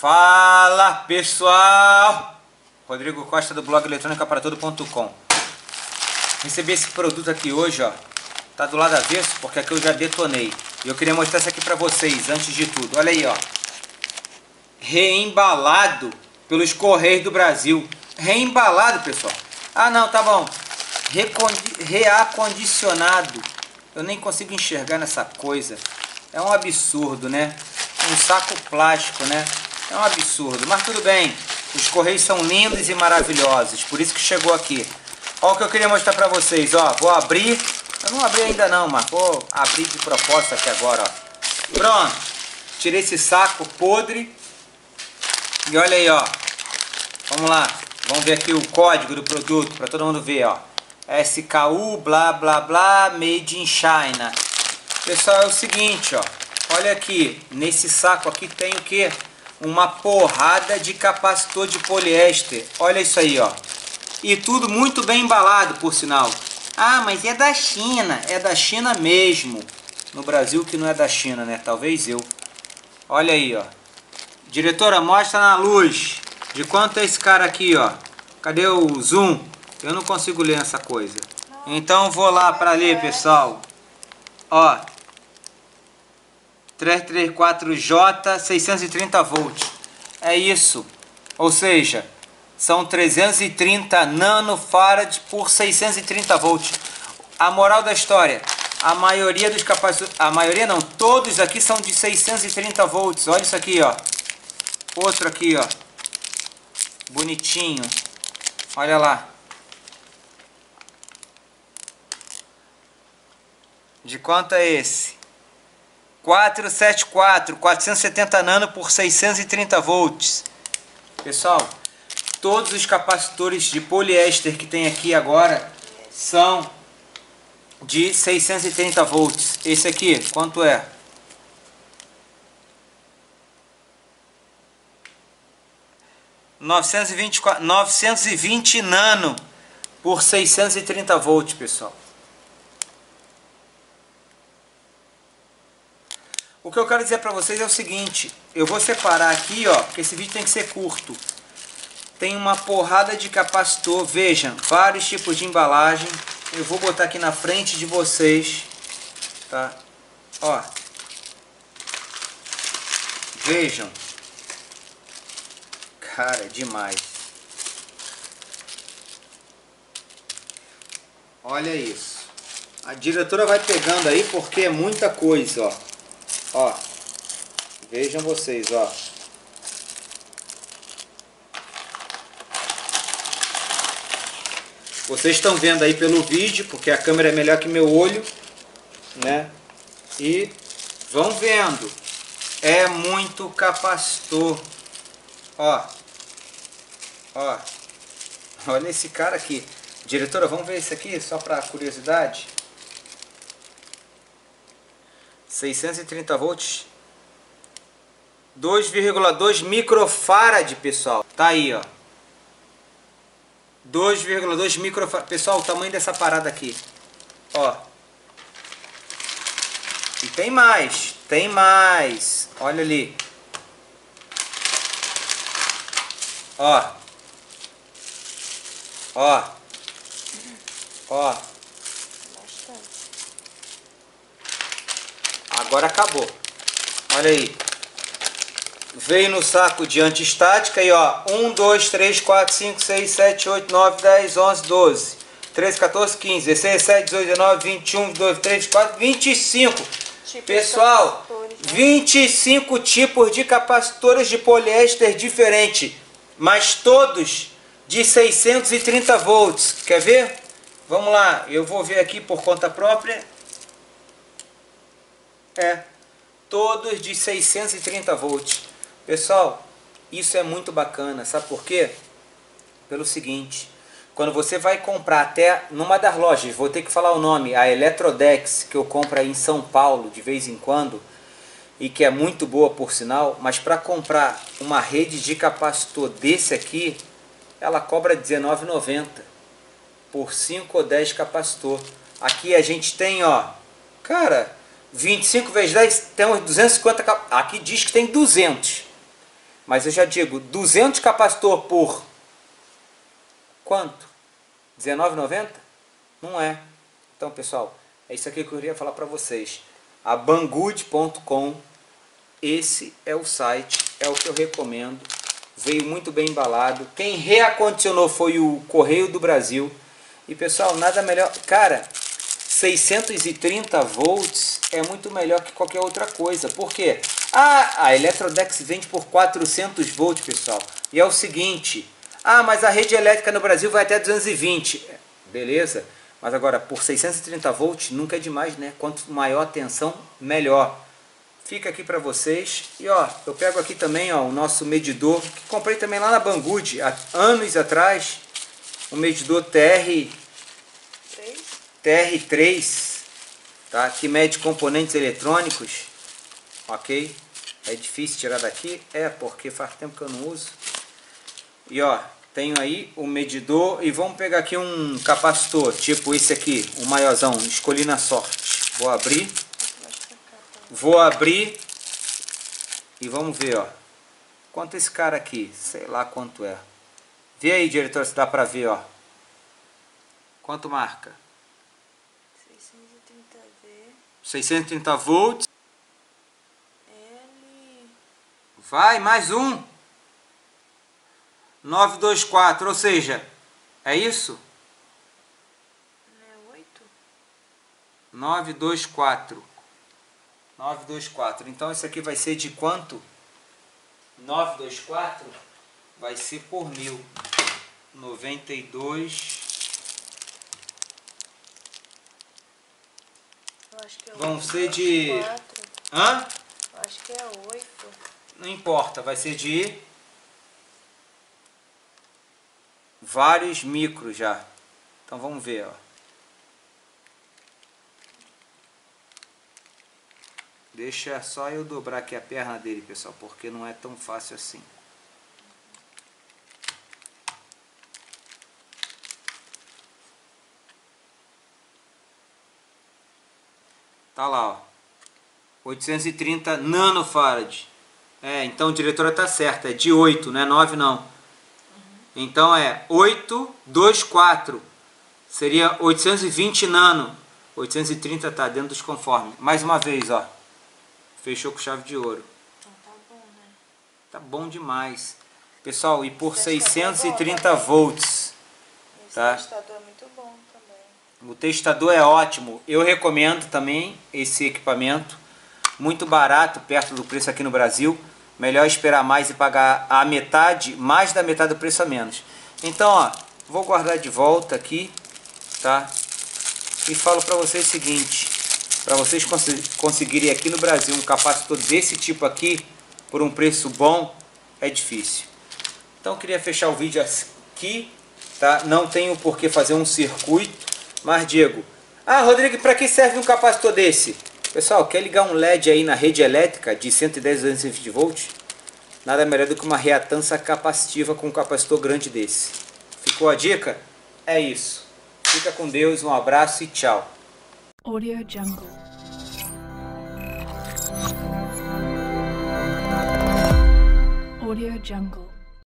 Fala pessoal! Rodrigo Costa do blog eletrônica para todo.com Recebi esse produto aqui hoje, ó. Tá do lado avesso porque aqui eu já detonei. E eu queria mostrar isso aqui para vocês antes de tudo. Olha aí, ó. Reembalado pelos Correios do Brasil. Reembalado, pessoal. Ah, não, tá bom. Reacondicionado. Eu nem consigo enxergar nessa coisa. É um absurdo, né? Um saco plástico, né? É um absurdo, mas tudo bem. Os correios são lindos e maravilhosos, por isso que chegou aqui. Olha o que eu queria mostrar pra vocês, ó. Vou abrir. Eu não abri ainda não, mas vou abrir de propósito aqui agora, ó. Pronto. Tirei esse saco podre. E olha aí, ó. Vamos lá. Vamos ver aqui o código do produto para todo mundo ver, ó. SKU blá blá blá made in China. Pessoal, é o seguinte, ó. Olha aqui, nesse saco aqui tem o que? Uma porrada de capacitor de poliéster. Olha isso aí, ó. E tudo muito bem embalado, por sinal. Ah, mas é da China. É da China mesmo. No Brasil que não é da China, né? Talvez eu. Olha aí, ó. Diretora, mostra na luz. De quanto é esse cara aqui, ó. Cadê o zoom? Eu não consigo ler essa coisa. Então vou lá para ler, pessoal. Ó, 334J 630 volts. É isso. Ou seja, são 330 nanofarad por 630 volts. A moral da história, a maioria dos capacitores, a maioria não, todos aqui são de 630 volts. Olha isso aqui, ó. Outro aqui, ó. Bonitinho. Olha lá. De quanto é esse? 474, 470 nano por 630 volts. Pessoal, todos os capacitores de poliéster que tem aqui agora são de 630 volts. Esse aqui, quanto é? Novecentos 920 nano por 630 volts, pessoal. O que eu quero dizer para vocês é o seguinte, eu vou separar aqui, ó, porque esse vídeo tem que ser curto. Tem uma porrada de capacitor, vejam, vários tipos de embalagem. Eu vou botar aqui na frente de vocês, tá? Ó. Vejam. Cara, demais. Olha isso. A diretora vai pegando aí porque é muita coisa, ó. Ó, vejam vocês, ó. Vocês estão vendo aí pelo vídeo, porque a câmera é melhor que meu olho, né? E vão vendo. É muito capacitor. Ó. Ó. Olha esse cara aqui. Diretora, vamos ver esse aqui, só para curiosidade. 630 volts. 2,2 microfarad, pessoal. Tá aí, ó. 2,2 microfarad. Pessoal, o tamanho dessa parada aqui. Ó. E tem mais. Tem mais. Olha ali. Ó. Ó. Ó. Agora acabou. Olha aí. Veio no saco de antiestática e ó, 1, 2, 3, 4, 5, 6, 7, 8, 9, 10, 11, 12, 13, 14, 15, 16, 17, 18, 19, 21, 22, 23, 24, 25. Tipo Pessoal, 25 né? tipos de capacitores de poliéster diferente, mas todos de 630 volts. Quer ver? Vamos lá, eu vou ver aqui por conta própria. É, todos de 630 volts. Pessoal, isso é muito bacana, sabe por quê? Pelo seguinte, quando você vai comprar até numa das lojas, vou ter que falar o nome, a Eletrodex, que eu compro aí em São Paulo de vez em quando, e que é muito boa por sinal, mas para comprar uma rede de capacitor desse aqui, ela cobra R$19,90 por 5 ou 10 capacitor. Aqui a gente tem, ó, cara, 25 vezes 10 tem uns 250, aqui diz que tem 200. Mas eu já digo, 200 capacitor por quanto? 19,90? Não é. Então, pessoal, é isso aqui que eu queria falar para vocês. A Banggood.com, esse é o site, é o que eu recomendo. Veio muito bem embalado. Quem reacondicionou foi o Correio do Brasil. E pessoal, nada melhor. Cara, 630 volts é muito melhor que qualquer outra coisa. Por quê? Ah, a Electrodex vende por 400 volts, pessoal. E é o seguinte. Ah, mas a rede elétrica no Brasil vai até 220. Beleza. Mas agora, por 630 volts, nunca é demais, né? Quanto maior a tensão, melhor. Fica aqui para vocês. E ó, eu pego aqui também ó, o nosso medidor, que comprei também lá na Banggood, há anos atrás. Um medidor TR... TR3, tá? que mede componentes eletrônicos. Ok? É difícil tirar daqui? É, porque faz tempo que eu não uso. E ó, tenho aí o medidor e vamos pegar aqui um capacitor, tipo esse aqui, o maiorzão, escolhi na sorte. Vou abrir. Vou abrir e vamos ver, ó. Quanto esse cara aqui? Sei lá quanto é. Vê aí, diretor, se dá pra ver, ó. Quanto marca? 630 volts. L. Vai, mais um. 924, ou seja, é isso? Não é 8? 924. 924. Então isso aqui vai ser de quanto? 924 vai ser por mil. 92. Acho que é Vão ser de. Hã? Eu acho que é 8. Não importa, vai ser de vários micros já. Então vamos ver, ó. Deixa só eu dobrar aqui a perna dele, pessoal, porque não é tão fácil assim. Tá lá, ó. 830 nanofarad. É, então a diretora tá certa, é de 8, não é 9 não. Então é 8, 2, 4. Seria 820 nano. 830 está dentro dos conformes. Mais uma vez, ó. Fechou com chave de ouro. Então tá bom, né? Tá bom demais. Pessoal, e por 630 é volts. Esse tá? é muito bom. O testador é ótimo. Eu recomendo também esse equipamento. Muito barato, perto do preço aqui no Brasil melhor esperar mais e pagar a metade, mais da metade do preço a menos. Então, ó, vou guardar de volta aqui, tá? E falo para vocês o seguinte, para vocês cons conseguirem aqui no Brasil um capacitor desse tipo aqui, por um preço bom, é difícil. Então, queria fechar o vídeo aqui, tá? Não tenho por que fazer um circuito, mas Diego, ah, Rodrigo, para que serve um capacitor desse? Pessoal, quer ligar um LED aí na rede elétrica de 110 220 volts? Nada melhor do que uma reatância capacitiva com um capacitor grande desse. Ficou a dica? É isso. Fica com Deus, um abraço e tchau. Audio Jungle. Audio Jungle.